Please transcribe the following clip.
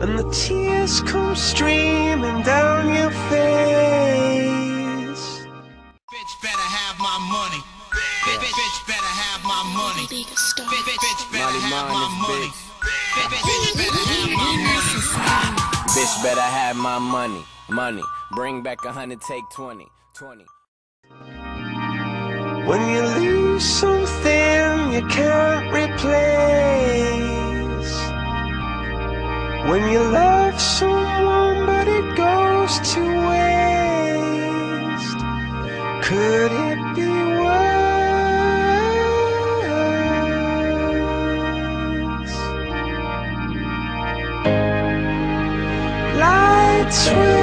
And the tears come streaming down your face Bitch better have my money. Bitch, bitch better have my money. League. Bitch, bitch better Money have my money. Bitch, bitch better have my money. Bitch better have my money, money. Bring back a hundred, take 20, 20. When you lose something you can't replace When you love someone but it goes to waste Could it be worse? Lights will